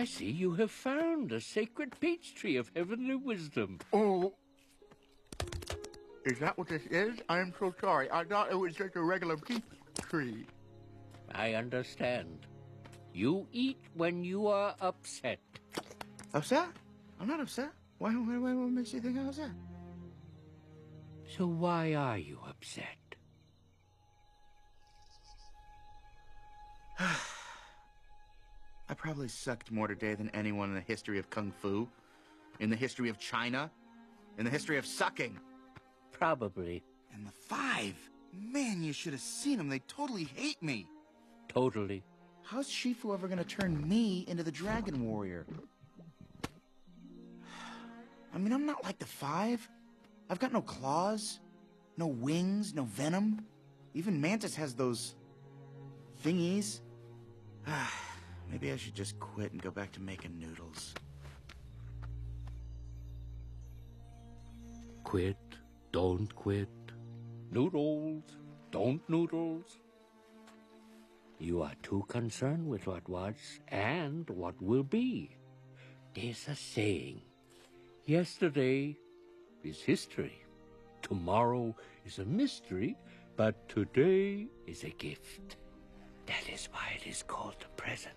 I see you have found a sacred peach tree of heavenly wisdom. Oh. Is that what this is? I'm so sorry. I thought it was just a regular peach tree. I understand. You eat when you are upset. Upset? I'm not upset. Why, why, why, what makes you think I'm upset? So why are you upset? I probably sucked more today than anyone in the history of Kung Fu, in the history of China, in the history of sucking. Probably. And the five. Man, you should have seen them. They totally hate me. Totally. How's Shifu ever gonna turn me into the Dragon Warrior? I mean, I'm not like the five. I've got no claws, no wings, no venom. Even Mantis has those thingies. Maybe I should just quit and go back to making noodles. Quit, don't quit. Noodles, don't noodles. You are too concerned with what was and what will be. There's a saying. Yesterday is history. Tomorrow is a mystery, but today is a gift. That is why it is called the present.